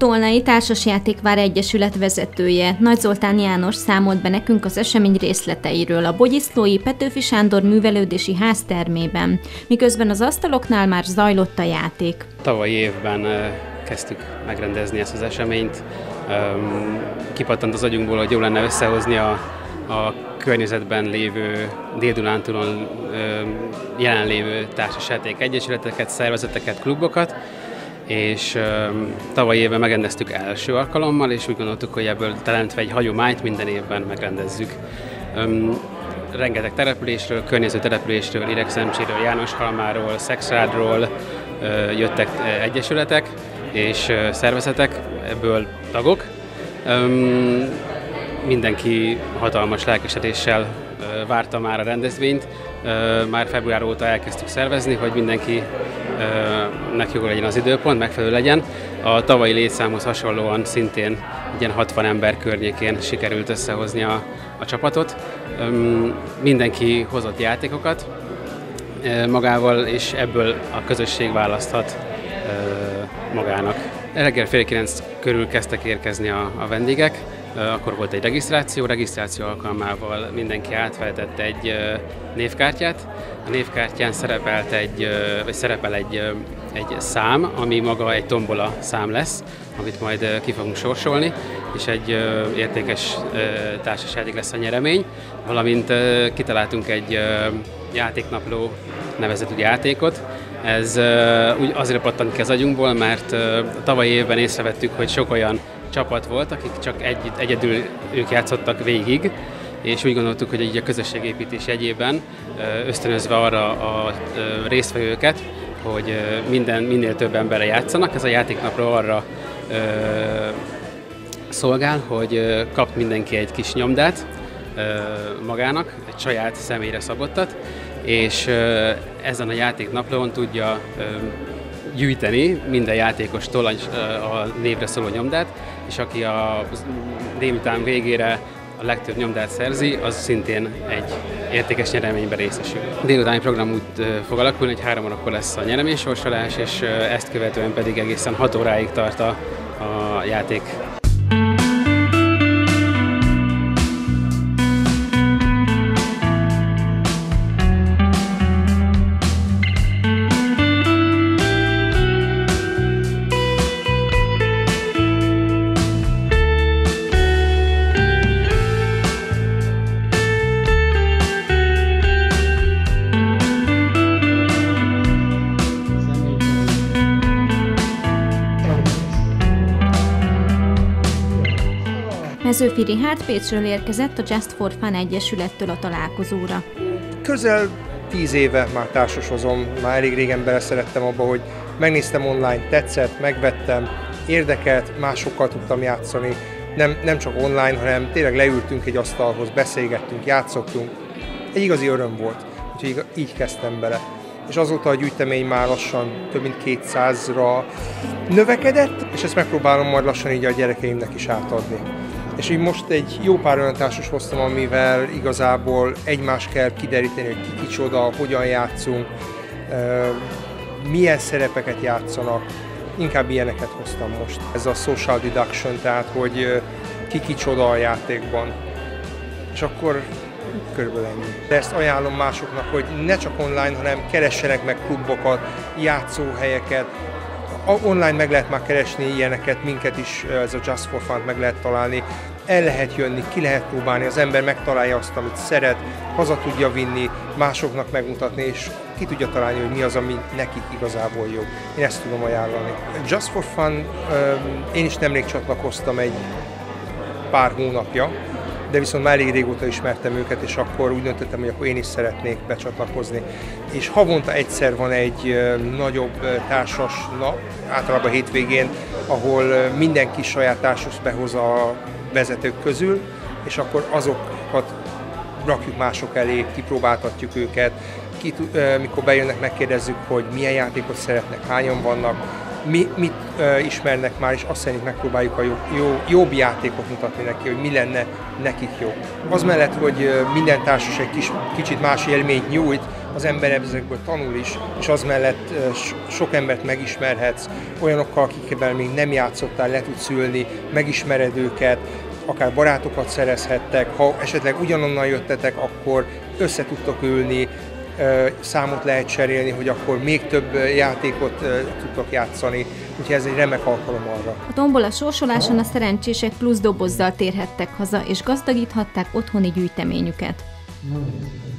Tolnai Társasjátékvár Egyesület vezetője Nagy Zoltán János számolt be nekünk az esemény részleteiről a Bogyiszlói Petőfi Sándor művelődési ház termében, miközben az asztaloknál már zajlott a játék. Tavalyi évben kezdtük megrendezni ezt az eseményt. Kipattant az agyunkból, hogy jó lenne összehozni a, a környezetben lévő Dél-Dunántúlon jelenlévő társasjáték egyesületeket, szervezeteket, klubokat, és tavaly évben megrendeztük első alkalommal, és úgy gondoltuk, hogy ebből teremtve egy hagyományt minden évben megrendezzük. rengeteg településről, környező településről, Idegszemcséről, Jánoshalmáról, Szexrádról jöttek egyesületek és szervezetek, ebből tagok. mindenki hatalmas lelkesedéssel várta már a rendezvényt. Már február óta elkezdtük szervezni, hogy mindenki nek jó legyen az időpont, megfelelő legyen. A tavalyi létszámhoz hasonlóan szintén ilyen 60 ember környékén sikerült összehozni a, a csapatot. Mindenki hozott játékokat magával, és ebből a közösség választhat magának. Reggel fél kilenc körül kezdtek érkezni a, a vendégek, akkor volt egy regisztráció, regisztráció alkalmával mindenki átvehetett egy névkártyát. A névkártyán szerepelt egy, vagy szerepel egy, egy szám, ami maga egy tombola szám lesz, amit majd ki fogunk sorsolni, és egy értékes társaságig lesz a nyeremény, valamint kitaláltunk egy játéknapló nevezetű játékot, ez úgy azért pattant ki az agyunkból, mert a tavalyi évben észrevettük, hogy sok olyan csapat volt, akik csak egy, egyedül ők játszottak végig, és úgy gondoltuk, hogy egy a közösségépítés egyében ösztönözve arra a résztvevőket, hogy minden, minél több emberre játszanak. Ez a játéknapra arra szolgál, hogy kap mindenki egy kis nyomdát magának, egy saját személyre szabottat, és ezen a játéknaplón tudja gyűjteni minden játékostól a névre szóló nyomdát, és aki a délután végére a legtöbb nyomdát szerzi, az szintén egy értékes nyereményben részesül. A délutáni program úgy fog alakulni, hogy három órakor lesz a nyereménysorsolás, és ezt követően pedig egészen 6 óráig tart a, a játék Mezőfi Rihárd Pécsről érkezett a Just for Fun Egyesülettől a találkozóra. Közel tíz éve már társasozom, már elég régen beleszerettem abba, hogy megnéztem online, tetszett, megvettem, érdekelt, másokkal tudtam játszani, nem, nem csak online, hanem tényleg leültünk egy asztalhoz, beszélgettünk, játszottunk. Egy igazi öröm volt, úgyhogy így kezdtem bele. És azóta a gyűjtemény már lassan több mint 200-ra növekedett, és ezt megpróbálom majd lassan így a gyerekeimnek is átadni és így most egy jó pár olyan társas hoztam, amivel igazából egymás kell kideríteni, hogy ki kicsoda, hogyan játszunk, milyen szerepeket játszanak, inkább ilyeneket hoztam most. Ez a social deduction, tehát hogy ki kicsoda a játékban. És akkor körülbelül ennyi. De ezt ajánlom másoknak, hogy ne csak online, hanem keressenek meg klubokat, játszóhelyeket, online meg lehet már keresni ilyeneket, minket is ez a Just for Fun meg lehet találni. El lehet jönni, ki lehet próbálni, az ember megtalálja azt, amit szeret, haza tudja vinni, másoknak megmutatni, és ki tudja találni, hogy mi az, ami nekik igazából jó. Én ezt tudom ajánlani. Just for Fun, én is nemrég csatlakoztam egy pár hónapja, de viszont már elég régóta ismertem őket, és akkor úgy döntöttem, hogy akkor én is szeretnék becsatlakozni. És havonta egyszer van egy nagyobb társas nap, általában hétvégén, ahol mindenki saját társas behoz a vezetők közül, és akkor azokat rakjuk mások elé, kipróbáltatjuk őket, ki, mikor bejönnek, megkérdezzük, hogy milyen játékot szeretnek, hányan vannak, mi, mit uh, ismernek már, és azt szerint megpróbáljuk a jó, jó, jobb játékot mutatni neki, hogy mi lenne nekik jó. Az mellett, hogy minden társas egy kis, kicsit más élményt nyújt, az ember ezekből tanul is, és az mellett sok embert megismerhetsz, olyanokkal, akikkel még nem játszottál, le tudsz ülni, megismered őket, akár barátokat szerezhettek, ha esetleg ugyanonnan jöttetek, akkor össze tudtok ülni, számot lehet cserélni, hogy akkor még több játékot tudtok játszani, úgyhogy ez egy remek alkalom arra. A tombola sorsoláson a szerencsések plusz dobozzal térhettek haza, és gazdagíthatták otthoni gyűjteményüket. Mm.